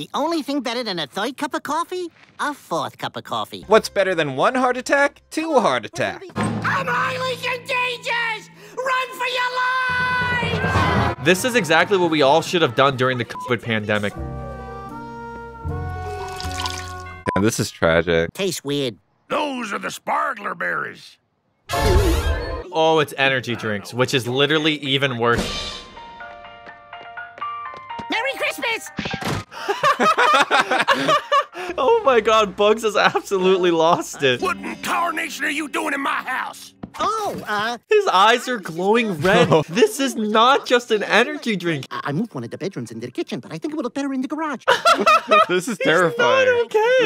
The only thing better than a third cup of coffee? A fourth cup of coffee. What's better than one heart attack? Two oh, heart attacks. I'm highly contagious! Run for your life! This is exactly what we all should have done during the COVID pandemic. Damn, this is tragic. Tastes weird. Those are the sparkler berries. Oh, it's energy drinks, which is literally even worse. Merry Christmas! Oh my god, Bugs has absolutely lost it. What in tarnation are you doing in my house? Oh, uh, His eyes are glowing red. This is not just an energy drink. I I moved one of the bedrooms into the kitchen, but I think it would look better in the garage. this is Not terrifying. okay.